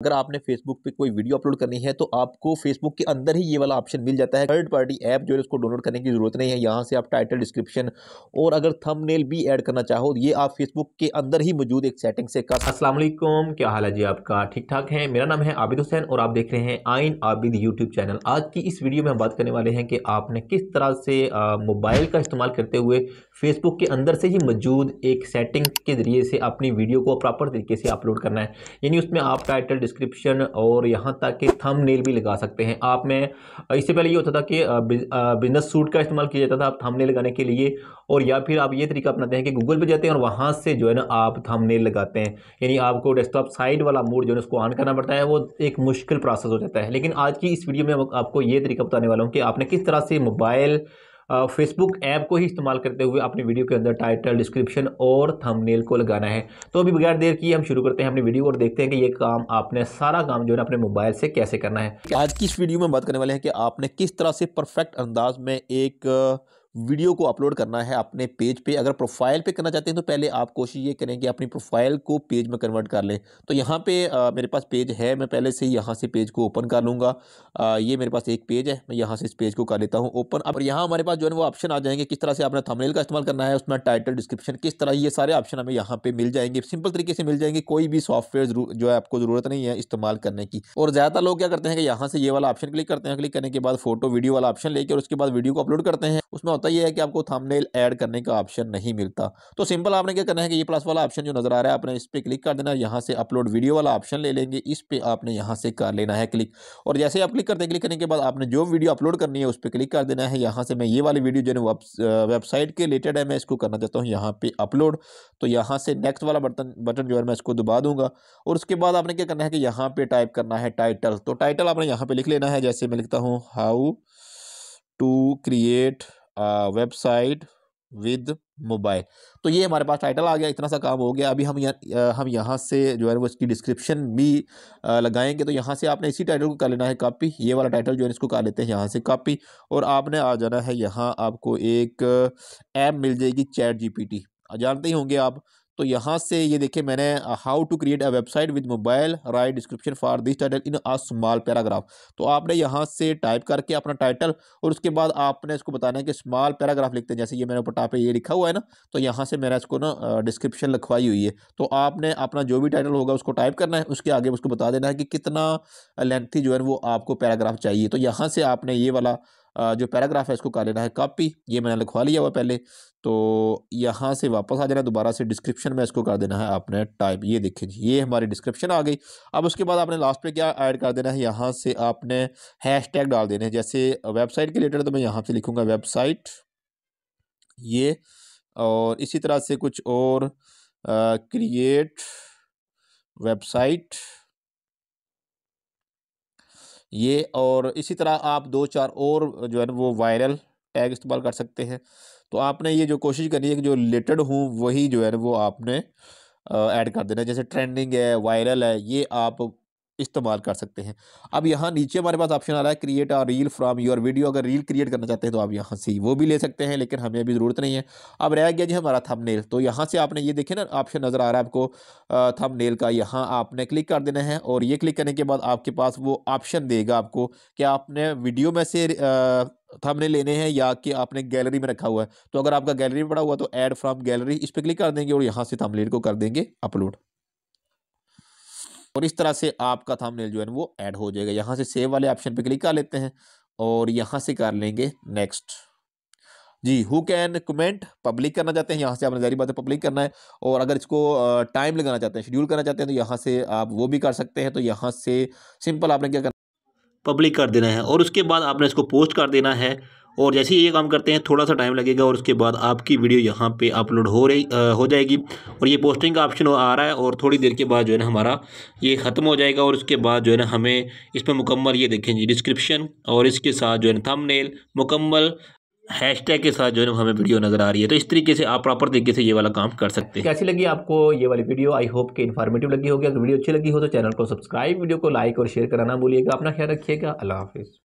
अगर आपने फेसबुक पे कोई वीडियो अपलोड करनी है तो आपको फेसबुक के अंदर ही ये वाला ऑप्शन मिल जाता है। थर्ड पार्टी ऐप जो है, उसको डाउनलोड करने की ज़रूरत नहीं है। यहाँ से आप टाइटल डिस्क्रिप्शन और अगर थंबनेल भी ऐड करना चाहो, ये आप फेसबुक के अंदर ही मौजूद एक सेटिंग से कर अस्सलाम क्या हाल है जी आपका? ठीक ठाक है? मेरा नाम है आबिद हुसैन और आप देख रहे हैं आइन आबिद यूट्यूब चैनल आज की इस वीडियो में हम बात करने वाले हैं कि आपने किस तरह से मोबाइल का इस्तेमाल करते हुए फेसबुक के अंदर से ही मौजूद एक सेटिंग के ज़रिए से अपनी वीडियो को प्रॉपर तरीके से अपलोड करना है। यानी उसमें आप टाइटल डिस्क्रिप्शन और यहाँ तक कि थम नेल भी लगा सकते हैं। आप में, इससे पहले ये होता था कि बिज़नेस सूट का इस्तेमाल किया जाता था आप थम नेल लगाने के लिए और या फिर आप ये तरीका अपनाते हैं कि गूगल पे जाते हैं और वहाँ से जो है ना आप थम नेल लगाते हैं। यानी आपको डेस्कटॉप साइड वाला मोड जो है उसको ऑन करना पड़ता है, वो एक मुश्किल प्रोसेस हो जाता है। लेकिन आज की इस वीडियो में आपको ये तरीका बताने वाला हूँ कि आपने किस तरह से मोबाइल फेसबुक ऐप को ही इस्तेमाल करते हुए अपनी वीडियो के अंदर टाइटल डिस्क्रिप्शन और थंबनेल को लगाना है। तो अभी बगैर देर की हम शुरू करते हैं अपनी वीडियो और देखते हैं कि ये काम आपने, सारा काम जो है अपने मोबाइल से कैसे करना है। आज की इस वीडियो में बात करने वाले हैं कि आपने किस तरह से परफेक्ट अंदाज में एक वीडियो को अपलोड करना है अपने पेज पे। अगर प्रोफ़ाइल पे करना चाहते हैं तो पहले आप कोशिश ये करें कि अपनी प्रोफ़ाइल को पेज में कन्वर्ट कर लें। तो यहाँ पे आ, मेरे पास पेज है मैं पहले से यहाँ से पेज को ओपन कर लूँगा। ये मेरे पास एक पेज है मैं यहाँ से इस पेज को कर लेता हूँ ओपन। अब यहाँ हमारे पास जो है वो ऑप्शन आ जाएँगे किस तरह से आपने थमनेल का इस्तेमाल करना है उसमें टाइटल डिस्क्रिप्शन किस तरह ये सारे ऑप्शन हमें यहाँ पे मिल जाएँगे। सिंपल तरीके से मिल जाएँगे कोई भी सॉफ्टवेयर जो है आपको ज़रूरत नहीं है इस्तेमाल करने की। और ज़्यादातर लोग क्या करते हैं कि यहाँ से ये वाला ऑप्शन क्लिक करते हैं क्लिक करने के बाद फ़ोटो वीडियो वाला ऑप्शन लेकर उसके बाद वीडियो को अपलोड करते हैं। उसमें होता ही है कि आपको थंबनेल ऐड करने का ऑप्शन नहीं मिलता। तो सिंपल आपने क्या करना है कि ये प्लस वाला ऑप्शन जो नज़र आ रहा है, आपने इस पर क्लिक कर देना है यहाँ से अपलोड वीडियो वाला ऑप्शन ले लेंगे, इस पर आपने यहाँ से कर लेना है क्लिक और जैसे आप क्लिक करते हैं क्लिक करने के बाद आपने जो वीडियो अपलोड करनी है, उस पर क्लिक कर देना है। यहाँ से मैं ये वाली वीडियो जो है वेबसाइट के रिलेटेड है, मैं इसको करना चाहता हूँ, यहाँ पे अपलोड तो यहाँ से नेक्स्ट वाला बटन बटन जो है, मैं इसको दबा दूँगा। और उसके बाद आपने क्या करना है कि यहाँ पे टाइप करना है टाइटल तो टाइटल आपने यहाँ पे लिख लेना है, जैसे मैं लिखता हूँ how to create website with mobile. तो ये हमारे पास टाइटल आ गया, इतना सा काम हो गया। अभी हम यहाँ हम यहाँ से जो है वो इसकी डिस्क्रिप्शन भी लगाएँगे तो यहाँ से आपने इसी टाइटल को कर लेना है कॉपी ये वाला टाइटल जो है इसको कर लेते हैं यहाँ से कॉपी और आपने आ जाना है यहाँ आपको एक ऐप मिल जाएगी चैट जीपीटी जानते ही होंगे आप तो यहाँ से ये देखिए मैंने how to create a website with mobile write description for this title in a small paragraph तो आपने यहाँ से टाइप करके अपना टाइटल और उसके बाद आपने इसको बताना है कि स्मॉल पैराग्राफ लिखते हैं। जैसे ये मैंने पटा पे ये लिखा हुआ है ना तो यहाँ से मैंने इसको ना डिस्क्रिप्शन लिखवाई हुई है। तो आपने अपना जो भी टाइटल होगा उसको टाइप करना है, उसके आगे उसको बता देना है कि कितना लेंथी जो है वो आपको पैराग्राफ चाहिए। तो यहाँ से आपने ये वाला जो पैराग्राफ है, इसको कर लेना है कॉपी ये मैंने लिखवा लिया हुआ पहले। तो यहाँ से वापस आ जाना, दोबारा से डिस्क्रिप्शन में इसको कर देना है आपने टाइप ये देखिए जी, ये हमारी डिस्क्रिप्शन आ गई। अब उसके बाद आपने लास्ट पे क्या ऐड कर देना है? यहाँ से आपने हैश टैग डाल देने हैं। जैसे वेबसाइट के रिलेटेड तो मैं यहाँ से लिखूँगा वेबसाइट ये, और इसी तरह से कुछ और क्रिएट वेबसाइट ये और इसी तरह आप दो चार और जो है ना, वो वायरल टैग इस्तेमाल कर सकते हैं। तो आपने ये जो कोशिश करनी है कि जो रिलेटेड हूँ, वही जो है ना, वो आपने ऐड कर देना। जैसे ट्रेंडिंग है वायरल है, ये आप इस्तेमाल कर सकते हैं। अब यहाँ नीचे हमारे पास ऑप्शन आ रहा है create a reel from your video अगर रील क्रिएट करना चाहते हैं तो आप यहाँ से वो भी ले सकते हैं, लेकिन हमें अभी ज़रूरत नहीं है। अब रह गया जी हमारा थंबनेल तो यहाँ से आपने ये देखे ना ऑप्शन नज़र आ रहा है आपको थंबनेल का। यहाँ आपने क्लिक कर देना है और ये क्लिक करने के बाद आपके पास वो ऑप्शन देगा आपको कि आपने वीडियो में से थंबनेल लेने हैं या कि आपने गैलरी में रखा हुआ है। तो अगर आपका गैलरी में पड़ा हुआ तो ऐड फ्रॉम गैलरी इस पर क्लिक कर देंगे और यहाँ से थंबनेल को कर देंगे अपलोड और इस तरह से आपका थंबनेल जो है वो ऐड हो जाएगा। यहाँ से सेव वाले ऑप्शन पे क्लिक कर लेते हैं और यहाँ से कर लेंगे नेक्स्ट जी हु कैन कमेंट पब्लिक करना चाहते हैं, यहाँ से आपने जारी बात है पब्लिक करना है और अगर इसको टाइम लगाना चाहते हैं शेड्यूल करना चाहते हैं तो यहाँ से आप वो भी कर सकते हैं। तो यहाँ से सिंपल आपने क्या करना पब्लिक कर देना है और उसके बाद आपने इसको पोस्ट कर देना है। और जैसे ही ये काम करते हैं थोड़ा सा टाइम लगेगा और उसके बाद आपकी वीडियो यहाँ पे अपलोड हो रही आ, हो जाएगी। और ये पोस्टिंग का ऑप्शन आ रहा है और थोड़ी देर के बाद जो है ना हमारा ये ख़त्म हो जाएगा और उसके बाद जो है ना हमें इसमें मुकम्मल ये देखें जी डिस्क्रिप्शन और इसके साथ जो है ना थंबनेल मुकम्मल हैशटैग के साथ जो है हमें वीडियो नज़र आ रही है। तो इस तरीके से आप प्रॉपर तरीके से ये वाला काम कर सकते हैं। कैसी लगी आपको ये वाली वीडियो आई होप कि इन्फॉर्मेटिव लगी होगी। अगर वीडियो अच्छी लगी हो तो चैनल को सब्सक्राइब वीडियो को लाइक और शेयर कराना भूलिएगा। अपना ख्याल रखिएगा। अल्लाह हाफिज़।